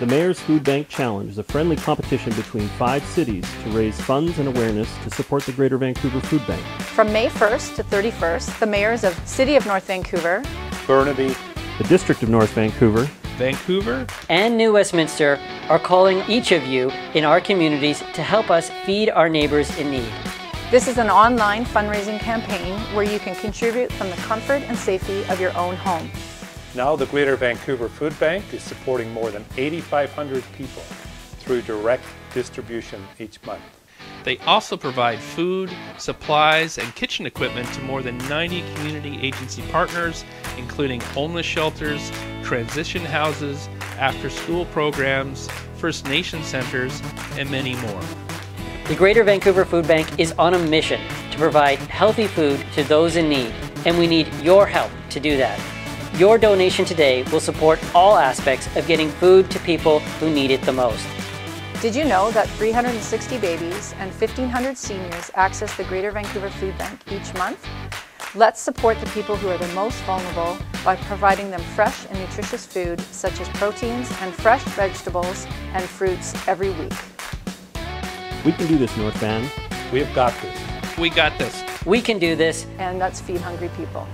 The Mayor's Food Bank Challenge is a friendly competition between five cities to raise funds and awareness to support the Greater Vancouver Food Bank. From May 1st to 31st, the mayors of City of North Vancouver, Burnaby, The District of North Vancouver, Vancouver, and New Westminster are calling each of you in our communities to help us feed our neighbors in need. This is an online fundraising campaign where you can contribute from the comfort and safety of your own home. Now the Greater Vancouver Food Bank is supporting more than 8,500 people through direct distribution each month. They also provide food, supplies, and kitchen equipment to more than 90 community agency partners, including homeless shelters, transition houses, after school programs, First Nation centers, and many more. The Greater Vancouver Food Bank is on a mission to provide healthy food to those in need, and we need your help to do that. Your donation today will support all aspects of getting food to people who need it the most. Did you know that 360 babies and 1,500 seniors access the Greater Vancouver Food Bank each month? Let's support the people who are the most vulnerable by providing them fresh and nutritious food such as proteins and fresh vegetables and fruits every week. We can do this, North Van. We have got this. We got this. We can do this. And let's feed hungry people.